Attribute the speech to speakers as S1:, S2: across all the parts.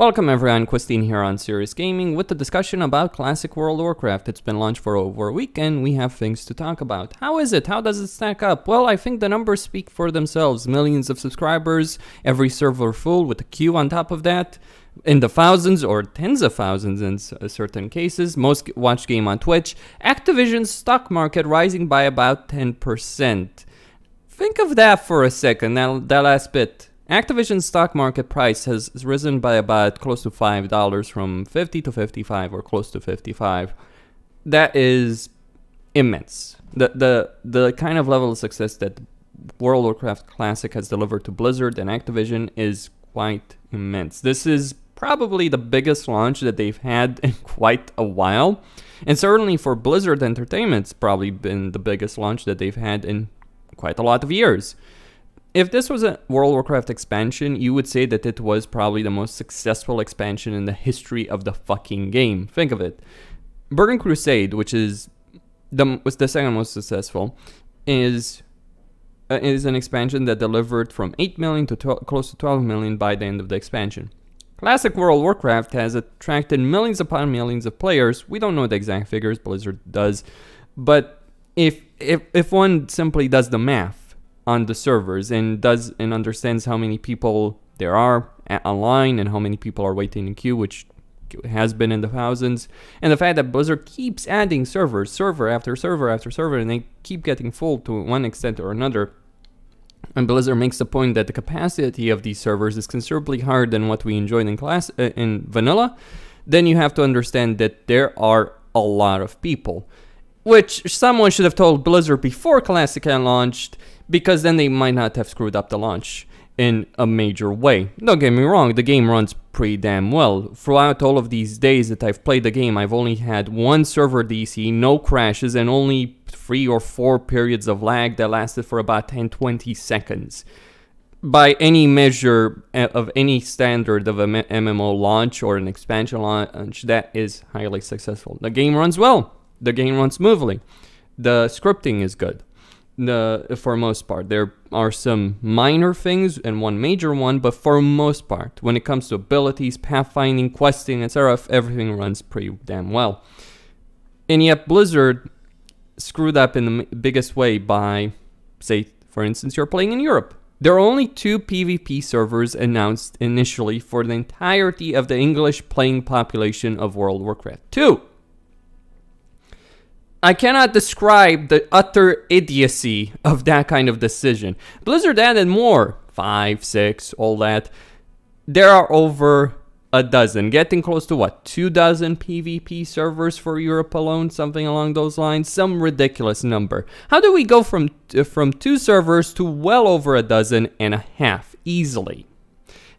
S1: Welcome everyone, Costin here on Serious Gaming with the discussion about Classic World of Warcraft. It's been launched for over a week and we have things to talk about. How is it? How does it stack up? Well, I think the numbers speak for themselves. Millions of subscribers, every server full with a queue on top of that, in the thousands or tens of thousands in certain cases, most watched game on Twitch. Activision's stock market rising by about 10%. Think of that for a second, that, that last bit. Activision's stock market price has risen by about close to five dollars from 50 to 55 or close to 55. That is immense. The the the kind of level of success that World of Warcraft Classic has delivered to Blizzard and Activision is quite immense. This is probably the biggest launch that they've had in quite a while. And certainly for Blizzard Entertainment, it's probably been the biggest launch that they've had in quite a lot of years if this was a World of Warcraft expansion, you would say that it was probably the most successful expansion in the history of the fucking game. Think of it. Burning Crusade, which is the was the second most successful, is uh, is an expansion that delivered from 8 million to 12, close to 12 million by the end of the expansion. Classic World of Warcraft has attracted millions upon millions of players. We don't know the exact figures, Blizzard does, but if if if one simply does the math on the servers and does and understands how many people there are online and how many people are waiting in queue, which has been in the thousands, and the fact that Blizzard keeps adding servers, server after server after server, and they keep getting full to one extent or another. And Blizzard makes the point that the capacity of these servers is considerably higher than what we enjoyed in class uh, in vanilla. Then you have to understand that there are a lot of people, which someone should have told Blizzard before Classic had launched because then they might not have screwed up the launch in a major way. Don't get me wrong, the game runs pretty damn well. Throughout all of these days that I've played the game, I've only had one server DC, no crashes, and only three or four periods of lag that lasted for about 10 20 seconds. By any measure eh, of any standard of a MMO launch or an expansion launch, that is highly successful. The game runs well, the game runs smoothly, the scripting is good the for most part. There are some minor things and one major one, but for most part, when it comes to abilities, pathfinding, questing, etc., everything runs pretty damn well. And yet Blizzard screwed up in the biggest way by, say, for instance, you're playing in Europe. There are only two PvP servers announced initially for the entirety of the English playing population of World Warcraft. Two! I cannot describe the utter idiocy of that kind of decision. Blizzard added more, five, six, all that. There are over a dozen, getting close to what, two dozen PvP servers for Europe alone, something along those lines, some ridiculous number. How do we go from uh, from two servers to well over a dozen and a half easily?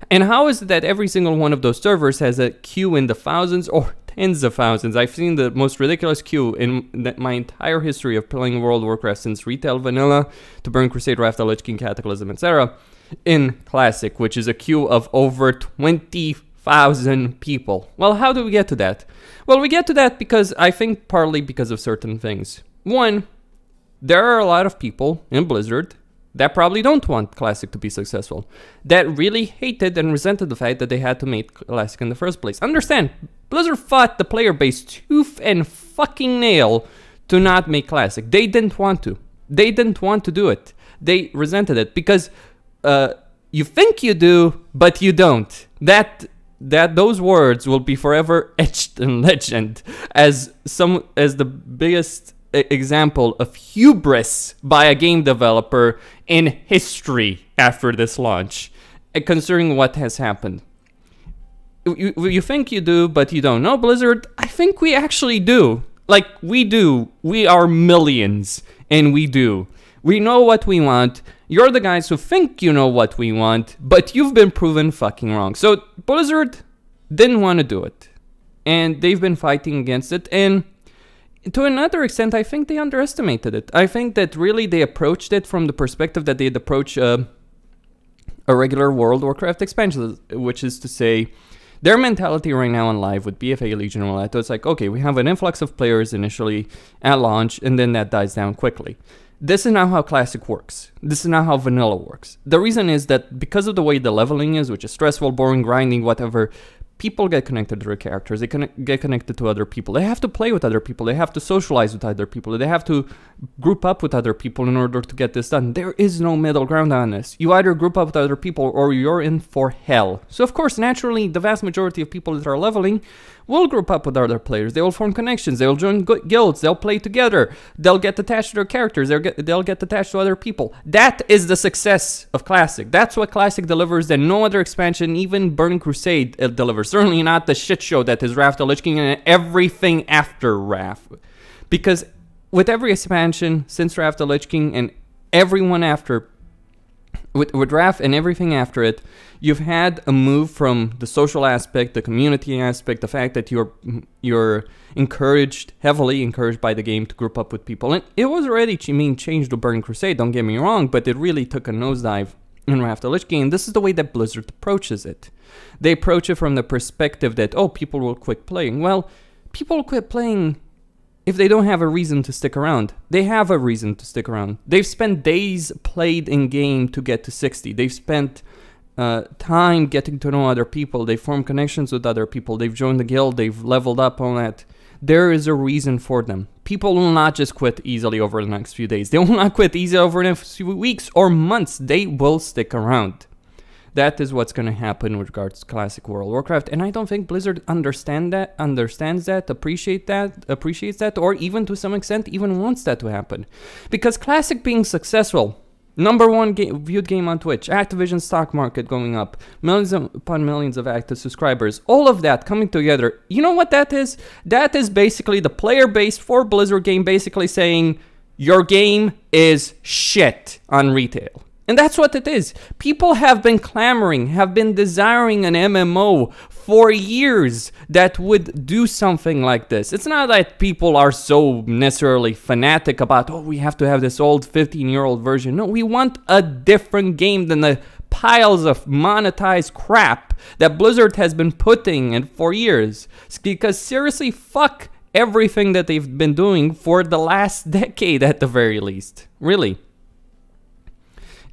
S1: And how is it that every single one of those servers has a queue in the thousands or tens of thousands. I've seen the most ridiculous queue in my entire history of playing World of Warcraft since retail vanilla to Burn Crusade, of Lich King, Cataclysm, etc. in Classic, which is a queue of over 20,000 people. Well, how do we get to that? Well, we get to that because I think partly because of certain things. One, there are a lot of people in Blizzard that probably don't want Classic to be successful, that really hated and resented the fact that they had to make Classic in the first place. Understand, Blizzard fought the player base tooth and fucking nail to not make Classic. They didn't want to. They didn't want to do it. They resented it because uh, you think you do, but you don't. That that those words will be forever etched in legend as some as the biggest example of hubris by a game developer in history after this launch, uh, considering what has happened. You, you think you do, but you don't. know Blizzard, I think we actually do. Like, we do. We are millions, and we do. We know what we want. You're the guys who think you know what we want, but you've been proven fucking wrong. So, Blizzard didn't want to do it. And they've been fighting against it, and to another extent, I think they underestimated it. I think that really they approached it from the perspective that they'd approach uh, a regular World Warcraft expansion, which is to say, their mentality right now in live with BFA Legion and all that, it's like, okay, we have an influx of players initially at launch, and then that dies down quickly. This is not how Classic works. This is not how Vanilla works. The reason is that because of the way the leveling is, which is stressful, boring, grinding, whatever, people get connected to their characters they get connected to other people they have to play with other people they have to socialize with other people they have to group up with other people in order to get this done. There is no middle ground on this. You either group up with other people or you're in for hell. So of course naturally the vast majority of people that are leveling will group up with other players. They will form connections. They will join guilds. They'll play together. They'll get attached to their characters. They'll get, they'll get attached to other people. That is the success of classic. That's what classic delivers that no other expansion even burning crusade uh, delivers. Certainly not the shit show that is wrath of lich king and everything after wrath. Because with every expansion since wrath of lich king and everyone after with, with Wrath and everything after it, you've had a move from the social aspect, the community aspect, the fact that you're you're encouraged, heavily encouraged by the game to group up with people. And it was already ch- mean changed to Burning Crusade, don't get me wrong, but it really took a nosedive in of the Lich King. This is the way that Blizzard approaches it. They approach it from the perspective that, oh, people will quit playing. Well, people quit playing if they don't have a reason to stick around. They have a reason to stick around. They've spent days played in game to get to 60. They've spent uh, time getting to know other people. They form connections with other people. They've joined the guild. They've leveled up on that. There is a reason for them. People will not just quit easily over the next few days. They will not quit easily over the next few weeks or months. They will stick around. That is what's going to happen with regards to classic World of Warcraft, and I don't think Blizzard understand that, understands that, appreciate that, appreciates that, or even to some extent even wants that to happen, because classic being successful, number one ga- viewed game on Twitch, Activision stock market going up, millions upon millions of active subscribers, all of that coming together. You know what that is? That is basically the player base for Blizzard game basically saying your game is shit on retail. And that's what it is. People have been clamoring, have been desiring an MMO for years that would do something like this. It's not that people are so necessarily fanatic about, oh, we have to have this old 15 year old version. No, we want a different game than the piles of monetized crap that Blizzard has been putting in for years. Because seriously, fuck everything that they've been doing for the last decade at the very least. Really.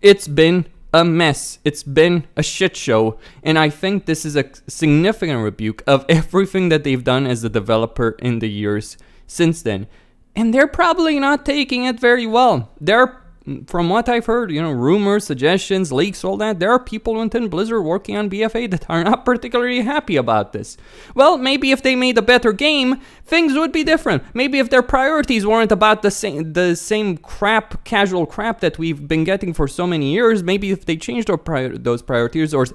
S1: It's been a mess. It's been a shit show. And I think this is a significant rebuke of everything that they've done as a developer in the years since then. And they're probably not taking it very well. They're from what I've heard, you know, rumors, suggestions, leaks, all that, there are people within Blizzard working on BFA that are not particularly happy about this. Well, maybe if they made a better game, things would be different. Maybe if their priorities weren't about the same the same crap, casual crap that we've been getting for so many years, maybe if they changed prior- those priorities or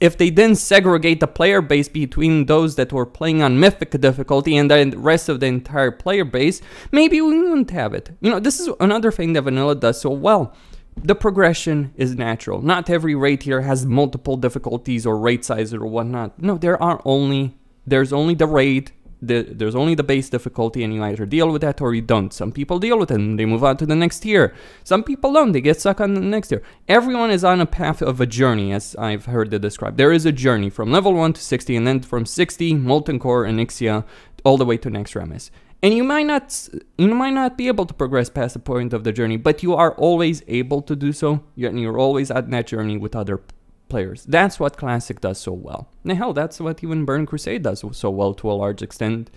S1: if they didn't segregate the player base between those that were playing on mythic difficulty and the rest of the entire player base, maybe we wouldn't have it. You know, this is another thing that Vanilla does so well. The progression is natural. Not every raid here has multiple difficulties or raid sizes or whatnot. No, there are only there's only the raid. The, there's only the base difficulty, and you either deal with that or you don't. Some people deal with it and they move on to the next tier. Some people don't; they get stuck on the next tier. Everyone is on a path of a journey, as I've heard it described. There is a journey from level one to 60, and then from 60, Molten Core and Onyxia, all the way to next Naxxramas and you might not you might not be able to progress past the point of the journey but you are always able to do so. And you're always at that journey with other players. That's what classic does so well. And hell that's what even burn crusade does so well to a large extent.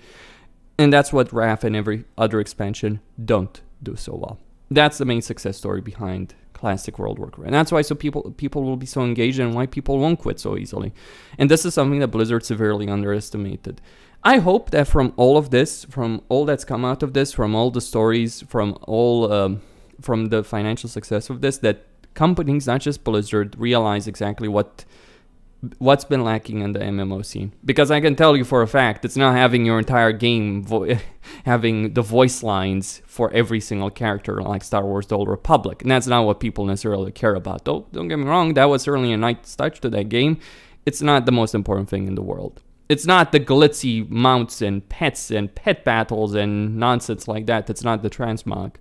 S1: And that's what wrath and every other expansion don't do so well. That's the main success story behind classic world warcraft and that's why so people people will be so engaged and why people won't quit so easily. And this is something that blizzard severely underestimated I hope that from all of this, from all that's come out of this, from all the stories, from all um, from the financial success of this, that companies, not just Blizzard, realize exactly what what's been lacking in the MMO scene. Because I can tell you for a fact, it's not having your entire game having the voice lines for every single character like Star Wars: The Old Republic, and that's not what people necessarily care about. Though, don't get me wrong, that was certainly a nice touch to that game. It's not the most important thing in the world. It's not the glitzy mounts and pets and pet battles and nonsense like that. That's not the transmog.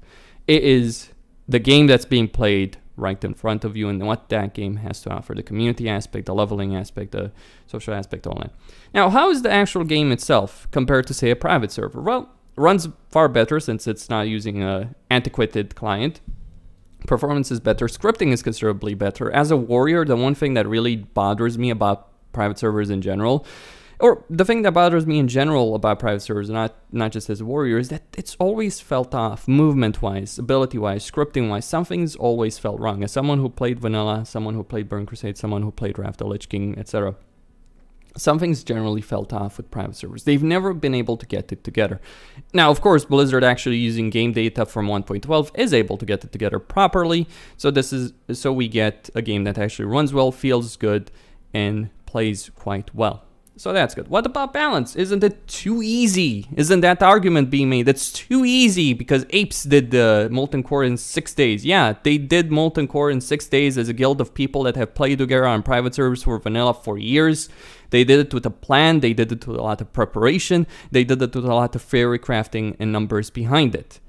S1: It is the game that's being played right in front of you and what that game has to offer the community aspect, the leveling aspect, the social aspect, all that. Now, how is the actual game itself compared to, say, a private server? Well, runs far better since it's not using an antiquated client. Performance is better, scripting is considerably better. As a warrior, the one thing that really bothers me about private servers in general or the thing that bothers me in general about private servers, not not just as a warrior, is that it's always felt off, movement wise, ability wise, scripting wise. Something's always felt wrong. As someone who played vanilla, someone who played Burn Crusade, someone who played Wrath the Lich King, etc something's generally felt off with private servers. They've never been able to get it together. Now, of course, Blizzard actually using game data from 1.12 is able to get it together properly. So this is so we get a game that actually runs well, feels good, and plays quite well. So that's good. What about balance? Isn't it too easy? Isn't that argument being made? That's too easy because Apes did the Molten Core in six days. Yeah, they did Molten Core in six days as a guild of people that have played together on private servers for vanilla for years. They did it with a plan, they did it with a lot of preparation, they did it with a lot of theory crafting and numbers behind it.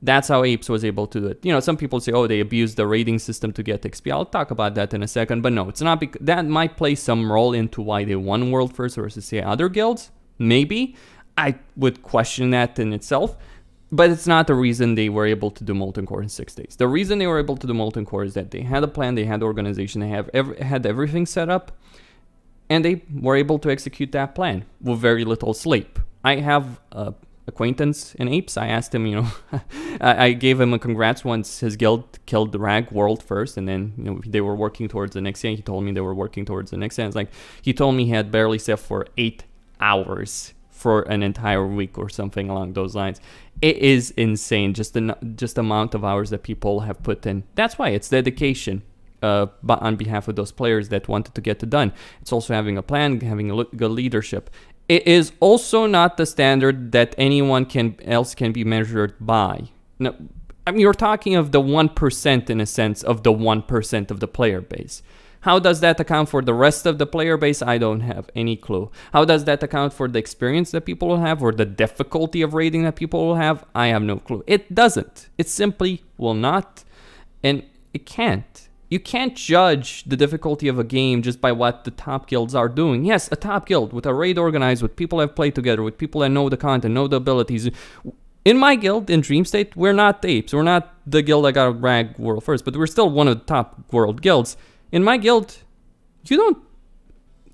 S1: That's how Apes was able to do it. You know, some people say, oh, they abused the rating system to get XP. I'll talk about that in a second, but no, it's not. Bec- that might play some role into why they won World First versus, say, other guilds. Maybe. I would question that in itself, but it's not the reason they were able to do Molten Core in six days. The reason they were able to do Molten Core is that they had a plan, they had organization, they have ev- had everything set up, and they were able to execute that plan with very little sleep. I have a acquaintance in apes. I asked him, you know, I gave him a congrats once his guild killed the rag world first, and then you know they were working towards the next end. He told me they were working towards the next end. Like he told me he had barely slept for eight hours for an entire week or something along those lines. It is insane, just the just amount of hours that people have put in. That's why it's dedication. Uh, but on behalf of those players that wanted to get it done, it's also having a plan, having a good leadership, it is also not the standard that anyone can else can be measured by. No, I mean you're talking of the one percent in a sense of the one percent of the player base. How does that account for the rest of the player base? I don't have any clue. How does that account for the experience that people will have or the difficulty of raiding that people will have? I have no clue. It doesn't. It simply will not, and it can't. You can't judge the difficulty of a game just by what the top guilds are doing. Yes, a top guild with a raid organized, with people have played together, with people that know the content, know the abilities. In my guild, in Dream State, we're not apes. We're not the guild that got rag world first, but we're still one of the top world guilds. In my guild, you don't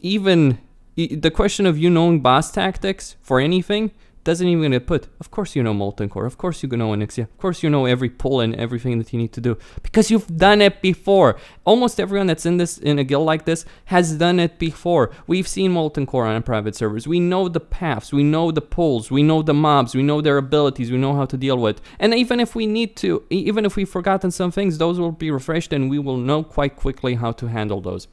S1: even the question of you knowing boss tactics for anything doesn't even get put. Of course you know Molten Core. Of course you know Onyxia. Of course you know every pull and everything that you need to do because you've done it before. Almost everyone that's in this in a guild like this has done it before. We've seen Molten Core on private servers. We know the paths. We know the pulls. We know the mobs. We know their abilities. We know how to deal with. And even if we need to, even if we've forgotten some things, those will be refreshed and we will know quite quickly how to handle those.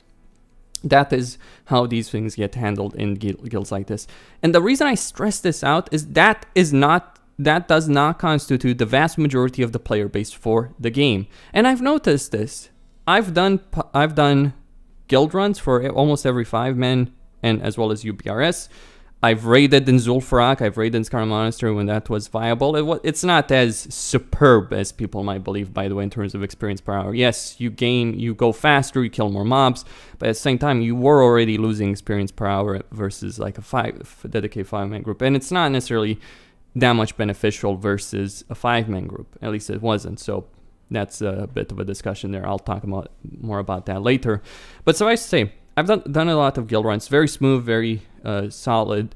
S1: That is how these things get handled in guilds like this. And the reason I stress this out is that is not that does not constitute the vast majority of the player base for the game. And I've noticed this. I've done I've done guild runs for eh, almost every five men and as well as UBRS. I've raided in Zul'Farrak, I've raided in Scarlet Monastery when that was viable. It, was, it's not as superb as people might believe, by the way, in terms of experience per hour. Yes, you gain, you go faster, you kill more mobs, but at the same time, you were already losing experience per hour versus like a five dedicated five man group. And it's not necessarily that much beneficial versus a five man group. At least it wasn't. So that's a bit of a discussion there. I'll talk about more about that later. But suffice to say, I've done, done a lot of guild runs, very smooth, very uh, solid.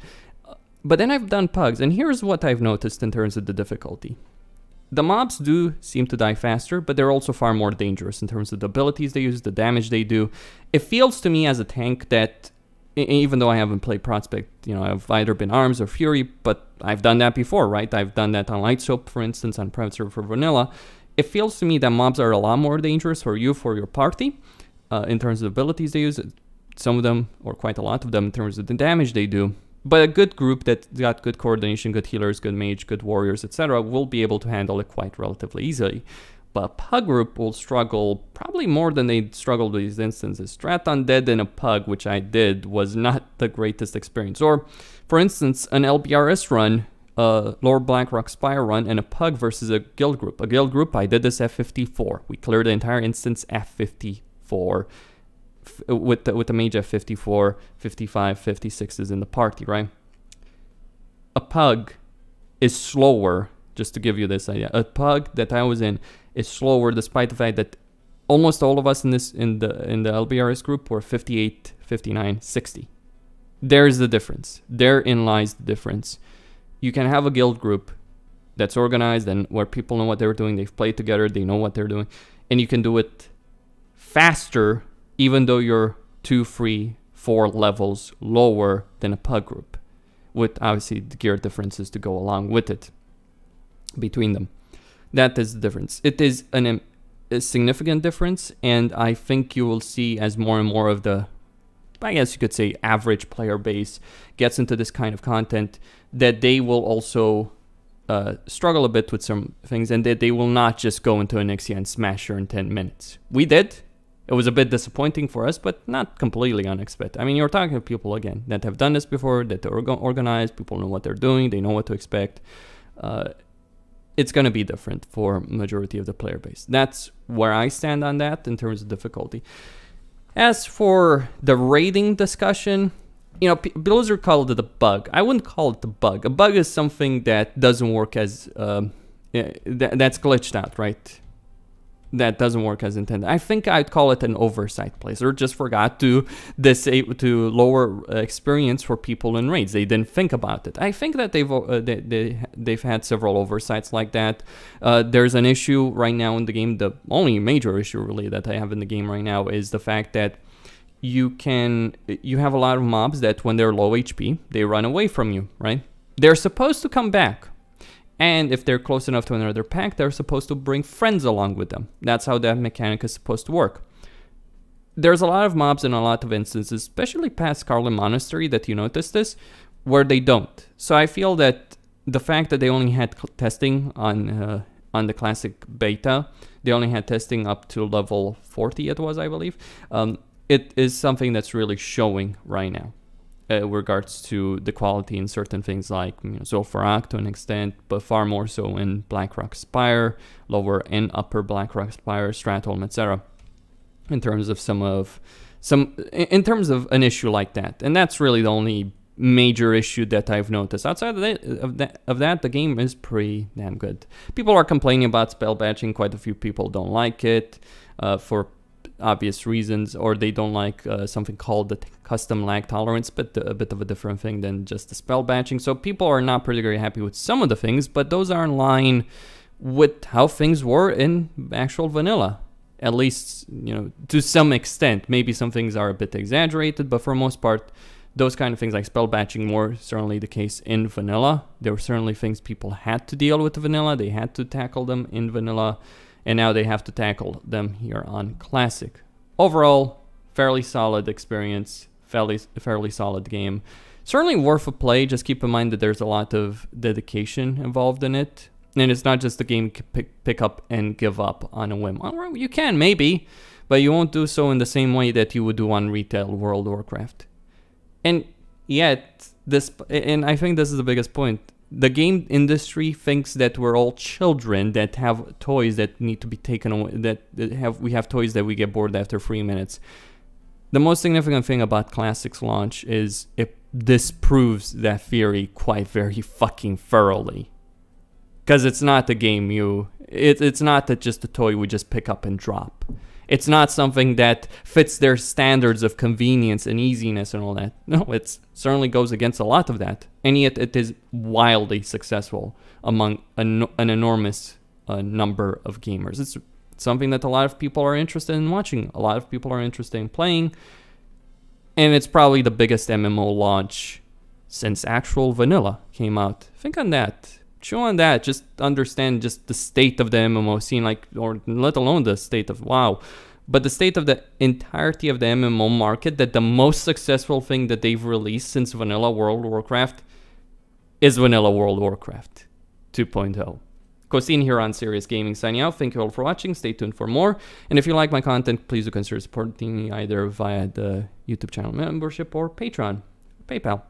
S1: But then I've done pugs, and here's what I've noticed in terms of the difficulty. The mobs do seem to die faster, but they're also far more dangerous in terms of the abilities they use, the damage they do. It feels to me as a tank that, even though I haven't played Prospect, you know, I've either been Arms or Fury, but I've done that before, right? I've done that on Light's Hope, for instance, on Private Server for Vanilla. It feels to me that mobs are a lot more dangerous for you, for your party, uh, in terms of abilities they use, some of them, or quite a lot of them, in terms of the damage they do. But a good group that got good coordination, good healers, good mage, good warriors, etc., will be able to handle it quite relatively easily. But a pug group will struggle probably more than they struggled with these instances. Strat Undead in a pug, which I did, was not the greatest experience. Or, for instance, an LBRS run, a Lower Blackrock Spire run, and a pug versus a guild group. A guild group, I did this F54. We cleared the entire instance F54 with the, with the f 54, 55, 56 is in the party, right? A pug is slower, just to give you this idea. A pug that I was in is slower despite the fact that almost all of us in this in the in the LBRS group were 58, 59, 60. There's the difference. Therein lies the difference. You can have a guild group that's organized and where people know what they're doing, they've played together, they know what they're doing, and you can do it faster even though you're two, three, four levels lower than a pug group, with obviously the gear differences to go along with it between them. That is the difference. It is an, a significant difference, and I think you will see as more and more of the, I guess you could say, average player base gets into this kind of content, that they will also uh, struggle a bit with some things, and that they will not just go into Onyxia and smash her in 10 minutes. We did. It was a bit disappointing for us, but not completely unexpected. I mean, you're talking to people again that have done this before, that are organized, people know what they're doing, they know what to expect. Uh, it's going to be different for majority of the player base. That's where I stand on that in terms of difficulty. As for the rating discussion, you know, Blizzard called it a bug. I wouldn't call it a bug. A bug is something that doesn't work as um, that's glitched out, right? That doesn't work as intended. I think I'd call it an oversight. Blizzard just forgot to disable to lower uh, experience for people in raids. They didn't think about it. I think that they've uh, they, they they've had several oversights like that. Uh, there's an issue right now in the game. The only major issue really that I have in the game right now is the fact that you can you have a lot of mobs that when they're low HP they run away from you. Right? They're supposed to come back and if they're close enough to another pack, they're supposed to bring friends along with them. That's how that mechanic is supposed to work. There's a lot of mobs in a lot of instances, especially past Scarlet Monastery, that you notice this, where they don't. So I feel that the fact that they only had testing on uh, on the classic beta, they only had testing up to level 40, it was, I believe. Um, it is something that's really showing right now uh, regards to the quality in certain things like you know, to an extent, but far more so in Blackrock Spire, lower and upper Blackrock Spire, Stratholme, etc. In terms of some of some, in terms of an issue like that, and that's really the only major issue that I've noticed. Outside of that, of that, of that, the game is pretty damn good. People are complaining about spell batching. Quite a few people don't like it uh, for obvious reasons, or they don't like uh, something called the custom lag tolerance, but a bit of a different thing than just the spell batching. So people are not particularly happy with some of the things, but those are in line with how things were in actual vanilla. At least, you know, to some extent. Maybe some things are a bit exaggerated, but for most part, those kind of things like spell batching were certainly the case in vanilla. There were certainly things people had to deal with vanilla. They had to tackle them in vanilla and now they have to tackle them here on Classic. Overall, fairly solid experience, fairly fairly solid game. Certainly worth a play. Just keep in mind that there's a lot of dedication involved in it, and it's not just a game pick, pick up and give up on a whim. You can maybe, but you won't do so in the same way that you would do on retail World of Warcraft. And yet, this and I think this is the biggest point the game industry thinks that we're all children that have toys that need to be taken away that, have we have toys that we get bored after three minutes. The most significant thing about classics launch is it disproves that theory quite very fucking thoroughly. Because it's not the game you it, it's not that just a toy we just pick up and drop it's not something that fits their standards of convenience and easiness and all that. No, it certainly goes against a lot of that. And yet it is wildly successful among an, an enormous uh, number of gamers. It's something that a lot of people are interested in watching, a lot of people are interested in playing. And it's probably the biggest MMO launch since actual vanilla came out. Think on that chew on that. Just understand just the state of the MMO scene, like, or let alone the state of WoW, but the state of the entirety of the MMO market. That the most successful thing that they've released since Vanilla World Warcraft is Vanilla World Warcraft 2.0. Costin here on Serious Gaming signing out. Thank you all for watching. Stay tuned for more. And if you like my content, please do consider supporting me either via the YouTube channel membership or Patreon, PayPal.